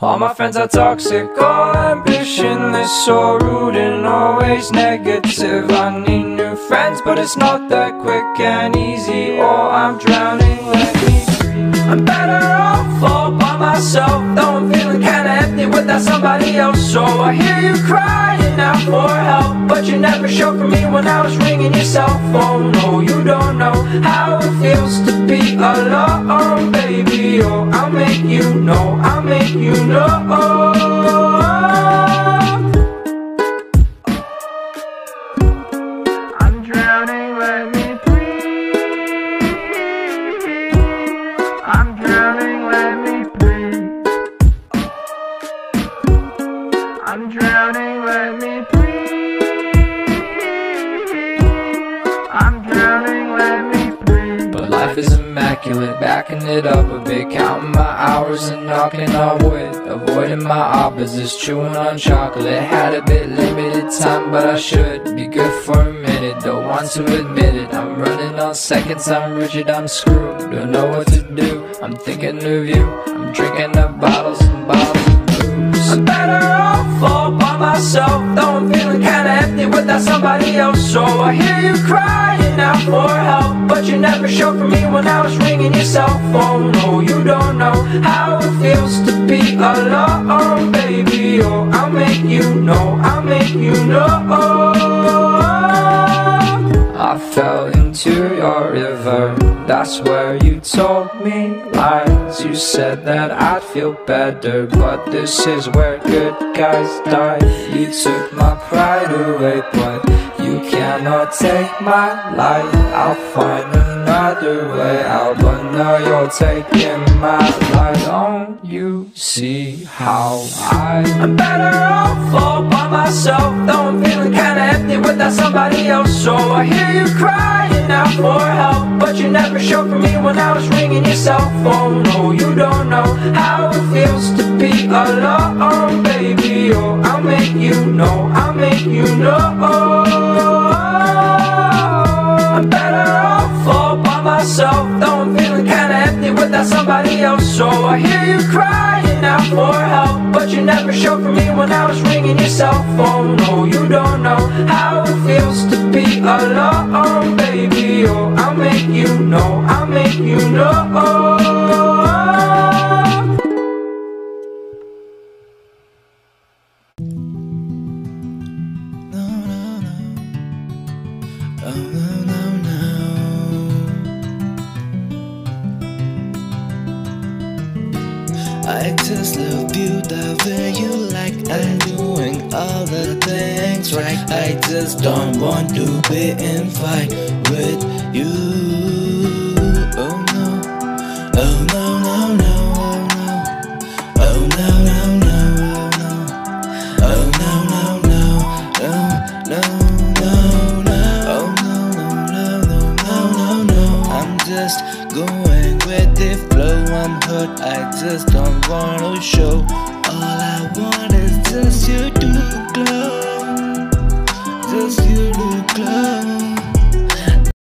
All my friends are toxic, all ambitionless, so rude and always negative. I need new friends, but it's not that quick and easy. Or I'm drowning, let me. I'm better off all by myself, though I'm feeling kinda without somebody else. So I hear you crying out for help, but you never showed for me when I was ringing your cell phone. No, you don't know how it feels to be alone, baby. Oh, I'll make you know, I'll make you know. Immaculate, backing it up a bit, counting my hours and knocking on wood. Avoiding my opposites, chewing on chocolate. Had a bit limited time, but I should be good for a minute. Don't want to admit it. I'm running on seconds, I'm rigid, I'm screwed. Don't know what to do. I'm thinking of you. I'm drinking up bottles and bottles of booze. I'm better off all by myself, though I'm feeling kinda without somebody else. So I hear you crying out for help, but you never showed for me when I was ringing your cell phone. No, you don't know how it feels to be alone, baby. Oh, I'll make you know, I'll make you know. That's where you told me lies. You said that I'd feel better, but this is where good guys die. You took my pride away, but you cannot take my life. I'll find another way out, but now you're taking my life. Don't you see how I? I'm better off all by myself, though I'm feeling kinda empty without somebody else. So I hear you crying out for help, but you never showed for me when I was ringing your cell phone. No, you don't know how it feels to be alone, baby. Oh, I'll make you know, I'll make you know. I'm better off all by myself, though I'm feeling kinda empty without somebody else. So I hear you crying out for help, but you never showed for me when I was ringing your cell phone. No, you don't know how it feels to be alone, I just love you the way you like. I'm doing all the things right. I just don't want to be in fight with you. Just going with the flow I'm hurt I just don't wanna show. All I want is just you to glow